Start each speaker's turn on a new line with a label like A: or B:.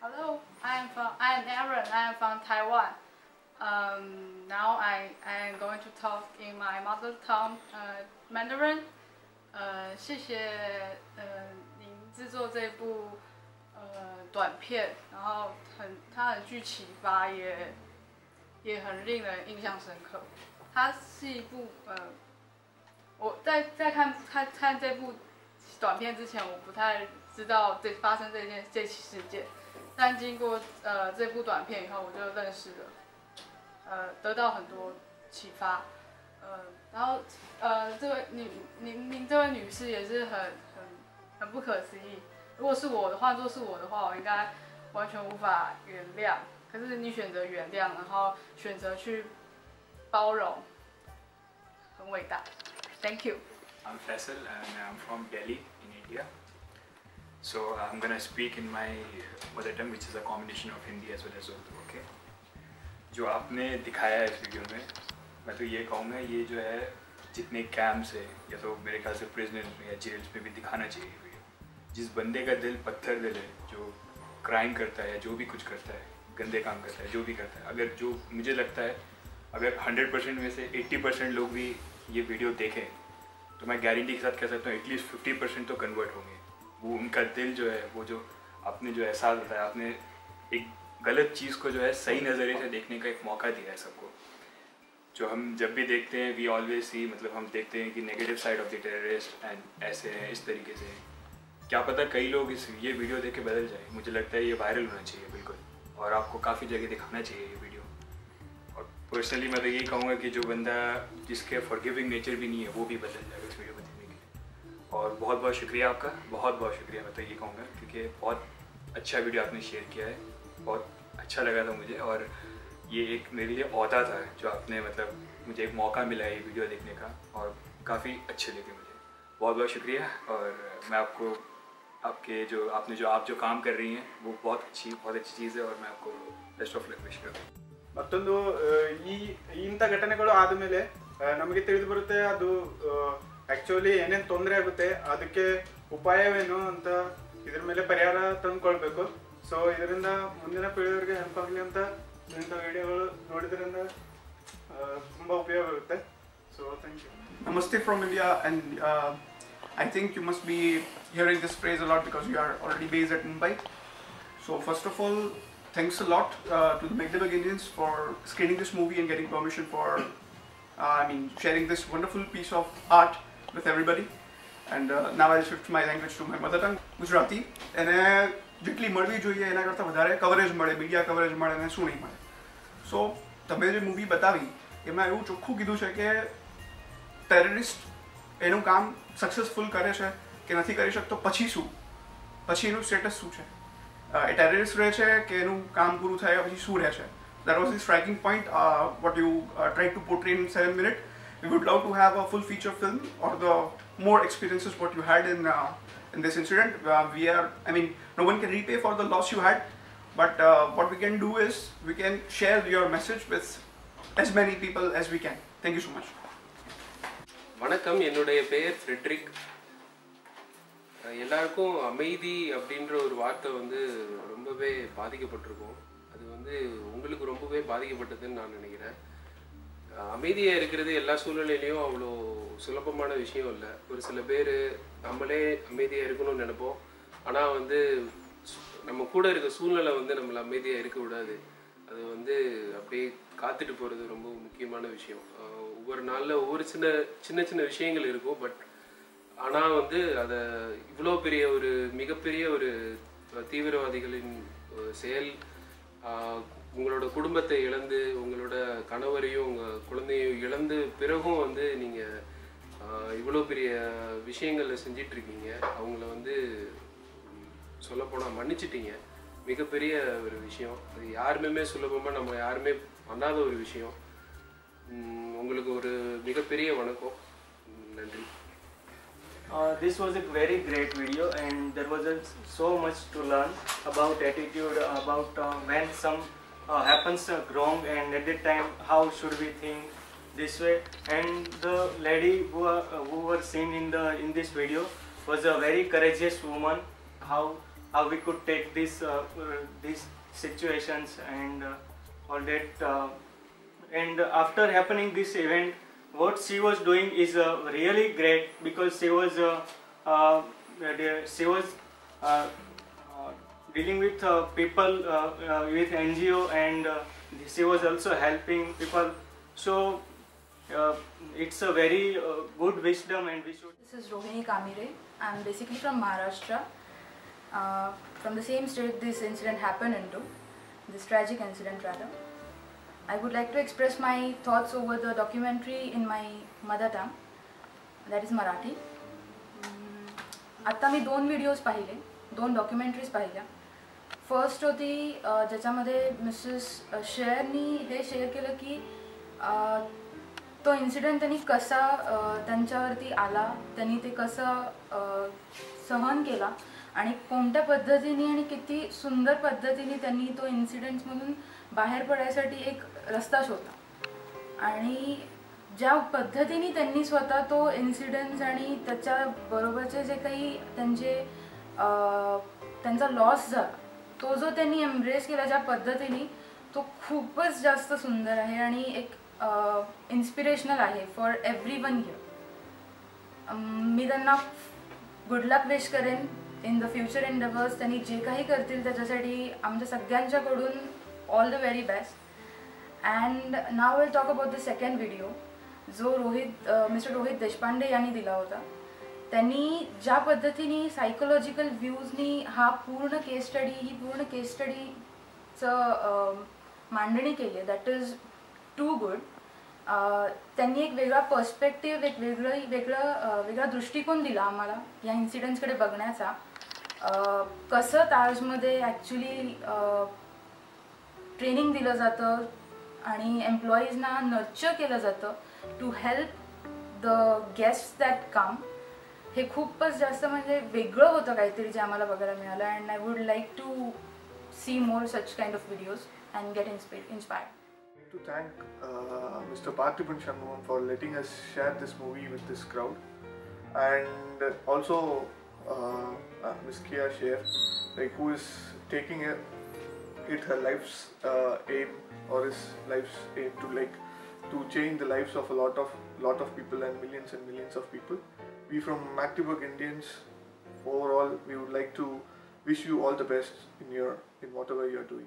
A: Hello, I am from I am Aaron. I am from Taiwan. Now I, I am going to talk in my mother tongue, Mandarin. 呃，谢谢呃您制作这部呃短片，然后很它很具启发，也也很令人印象深刻。它是一部呃，我在在看看看这部短片之前，我不太知道这发生这件这起事件，但经过呃这部短片以后，我就认识了，呃，得到很多启发，呃，然后呃这位女您您这位女士也是很很很不可思议。如果是我的换作是我的话，我应该完全无法原谅。可是你选择原谅，然后选择去包容，很伟大。Thank you.
B: I'm Faisal and I'm from Delhi in India. So I'm gonna speak in my mother tongue, which is a combination of Hindi as well as Urdu. Okay. जो आपने दिखाया है इस video में मैं तो ये कहूँगा ये जो है जितने कैंप्स है या तो मेरे ख्याल से प्रिजनर्स में या जेल्स में भी दिखाना चाहिए वीडियो जिस बंदे का दिल पत्थर दिल है जो क्राइम करता है या जो भी कुछ करता है गंदे काम करता है जो भी करता है अगर जो मुझे लगता है अगर 100 परसेंट में से 80 परसेंट लोग भी ये वीडियो देखें तो मैं गारंटी के साथ कह सकता हूँ एटलीस्ट 50 परसेंट तो कन्वर्ट होंगे वो उनका दिल जो है, वो जो आपने जो एहसास बताया, आपने एक गलत चीज़ को जो है सही नज़रिए से देखने का एक मौका दिया है सबको। जो हम जब भी देखते हैं वी ऑलवेज सी मतलब हम देखते हैं कि negative side of the terrorist and ऐसे हैं, इस तरीके से क्या पता कई लोग इस ये वीडियो देख के बदल जाए। मुझे लगता है ये वायरल होना चाहिए, बिल्कुल। और आपको काफ़ी जगह दिखाना चाहिए ये वीडियो। और पर्सनली मैं तो यही कहूँगा कि जो बंदा जिसके फॉरगिविंग नेचर भी नहीं है, वो भी बदल जाएगा इस वीडियो को और बहुत बहुत शुक्रिया आपका बहुत बहुत शुक्रिया मैं तो ये कहूँगा क्योंकि बहुत अच्छा वीडियो आपने शेयर किया है बहुत अच्छा लगा था मुझे और ये एक मेरे लिए अहदा था जो आपने मतलब मुझे एक मौका मिला है ये वीडियो देखने का और काफ़ी अच्छे लगे मुझे बहुत बहुत शुक्रिया और मैं आपको आपके जो आपने जो आप जो काम कर रही हैं वो बहुत अच्छी बहुत अच्छी चीज़ है और मैं आपको बेस्ट ऑफ लक विश करता हूँ
C: ಮತ್ತೊಂದು ಆ, ಈ ಇಂಥ ಘಟನೆಗಳು ಆದಮೇಲೆ ನಮಗೆ ತಿಳಿದು ಬರುತ್ತೆ ಅದು ಆಕ್ಚುಲಿ ಏನೇನು ತೊಂದರೆ ಆಗುತ್ತೆ ಅದಕ್ಕೆ ಉಪಾಯವೇನು ಅಂತ ಇದ್ರ ಮೇಲೆ ಪರಿಹಾರ ತಂದ್ಕೊಳ್ಬೇಕು ಸೊ ಇದರಿಂದ ಮುಂದಿನ ಪೀಳಿಗೆಯವರಿಗೆ ಹೆಲ್ಪ್ ಆಗಲಿ ಅಂತ ಇಂಥ ವಿಡಿಯೋಗಳು ನೋಡಿದ್ರಿಂದ ಆ, ತುಂಬ ಉಪಯೋಗ ಆಗುತ್ತೆ so thank you
D: Namaste from India, and uh, I think you must be hearing this phrase a lot because you are already based at Mumbai. So first of all, thanks a lot uh, to the Magdeburg Indians for screening this movie and getting permission for, uh, I mean, sharing this wonderful piece of art with everybody. Uh, now I'll shift my language to my mother tongue, Gujarati. એને જેટલી મળવી જોઈએ એના કરતાં વધારે coverage મળે media coverage મળે અને શું નહીં મળે. સો તમે જે મૂવી બતાવી એમાં એવું ચોખ્ખું કીધું છે કે ટેરરિસ્ટ એનું કામ સક્સેસફુલ કરે છે કે નથી કરી શકતો પછી શું? પછી એનું સ્ટેટસ શું છે? એ ટેરરિસ્ટ રહે છે કે એનું કામ પૂરું થયા પછી શું રહે છે? That was the striking point what you try to portray in seven minute we would love to have a full feature film or the more experiences what you had in uh, in this incident. Uh, we are, I mean, no one can repay for the loss you had, but uh, what we can do is we can share your message with as many people as we can. Thank you so much.
E: வணக்கம் என்னுடைய பெயர் Frederick எல்லாருக்கும் அமைதி அப்படின்ற ஒரு வார்த்தை வந்து ரொம்பவே பாதிக்கப்பட்டிருக்கும் அது வந்து உங்களுக்கு ரொம்பவே பாதிக்கப்பட்டதுன்னு நான் நினைக்கிறேன் அமைதியாக இருக்கிறது எல்லா சூழ்நிலையிலையும் அவ்வளோ சுலபமான விஷயம் இல்லை. ஒரு சில பேர் நம்மளே அமைதியாக இருக்கணும்னு நினைப்போம். ஆனால் வந்து நம்ம கூட இருக்க சூழ்நிலை வந்து நம்மளை அமைதியாக இருக்க விடாது. அது வந்து அப்படியே காத்துட்டு போகிறது ரொம்ப முக்கியமான விஷயம். ஒவ்வொரு நாளில் ஒவ்வொரு சின்ன சின்ன சின்ன விஷயங்கள் இருக்கும். பட் ஆனால் வந்து அதை இவ்வளோ பெரிய ஒரு மிகப்பெரிய ஒரு தீவிரவாதிகளின் செயல் உங்களோட குடும்பத்தை இழந்து உங்களோட கணவரையும் உங்கள் குழந்தையும் இழந்து பிறகும் வந்து நீங்கள் இவ்வளோ பெரிய விஷயங்களில் செஞ்சிட்ருக்கீங்க. அவங்கள வந்து சொல்லப்போனால் மன்னிச்சிட்டிங்க. மிகப்பெரிய ஒரு விஷயம். அது யாருமே சுலபமாக நம்ம யாருமே பண்ணாத ஒரு விஷயம். உங்களுக்கு ஒரு மிகப்பெரிய வணக்கம். நன்றி.
F: Uh, this was a very great video and there was a, so much to learn about attitude about uh, when some uh, happens uh, wrong and at that time how should we think this way and the lady who, uh, who were seen in the in this video was a very courageous woman how how we could take this uh, these situations and uh, all that. Uh, and after happening this event, what she was doing is really great because she was she was dealing with uh, people uh, uh, with NGO and uh, she was also helping people. So uh, it's a very uh, good wisdom and we should.
G: This is Rohini Kamire. I'm basically from Maharashtra. Uh, from the same state this incident happened into, this tragic incident rather. I would like to express my thoughts over the documentary in my mother tongue, that is Marathi. Mm, आत्ता मी दोन videos पाहिले दोन documentaries पाहिल्या first होती ज्याच्यामध्ये Mrs शेअरनी हे share केलं की तो इन्सिडेंट त्यांनी कसा त्यांच्यावरती आला त्यांनी ते कसं सहन केला आणि कोणत्या पद्धतीने आणि किती सुंदर पद्धतीने त्यांनी तो इन्सिडेंट्समधून बाहेर पडायसाठी एक रस्ता शोधला. आणि ज्या पद्धतीने त्यांनी स्वतः तो इन्सिडेंट्स आणि त्याच्या बरोबरचे जे काही त्यांचे त्यांचा लॉस झाला तो जो त्यांनी एम्ब्रेस केला ज्या पद्धतीने तो खूपच जास्त सुंदर आहे आणि एक इन्स्पिरेशनल आहे फॉर एव्हरी वन हिअर मी त्यांना गुड लक विश करेन. इन द फ्युचर एंडवर्स त्यांनी जे काही करतील त्याच्यासाठी आमच्या सगळ्यांच्याकडून all the very best and now will talk about the second video जो रोहित मिस्टर रोहित देशपांडे यांनी दिला होता. त्यांनी ज्या पद्धतीने सायकोलॉजिकल व्ह्यूजनी हा पूर्ण केस स्टडी ही पूर्ण केस स्टडीचं मांडणी केली आहे दॅट इज टू गुड त्यांनी एक वेगळा पर्स्पेक्टिव्ह एक वेगळं वेगळं वेगळा दृष्टिकोन दिला आम्हाला या इन्सिडेंट्सकडे बघण्याचा. कसं ताजमध्ये ॲक्च्युली ट्रेनिंग दिलं जातं आणि एम्प्लॉईजना नर्चर केलं जातं to help the guest that come हे खूपच जास्त म्हणजे वेगळं होतं काहीतरी जे आम्हाला बघायला मिळालं and I would like to see more such kind of videos and get inspired
H: to thank uh, Mr. Parthiban Shanmugam for letting us share this movie with this crowd and also uh, uh, Ms. Kia Scherr, like who is taking it her life's uh, aim or his life's aim to like to change the lives of a lot of lot of people and millions and millions of people. We from Magdeburg Indians, overall, we would like to wish you all the best in your in whatever you are doing.